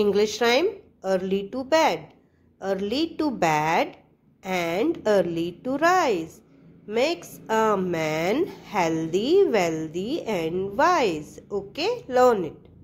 English rhyme early to bed. Early to bed and early to rise makes a man healthy, wealthy, and wise. Okay, learn it.